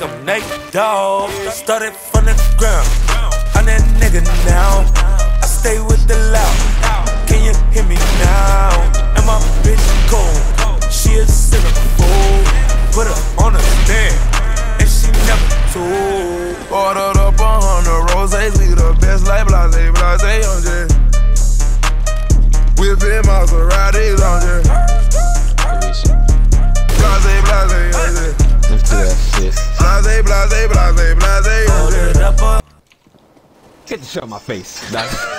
I'm Nate Dogg. Started from the ground. I'm that nigga now. I stay with the loud. Can you hear me now? And my bitch cold. She a fool. Put her on a stand. And she never told. Ordered up a hundred roses. We the best like blase, blase, on. Whipping Maseratis on Shit. Blase, blase, blase, blase, Get the shit on my face.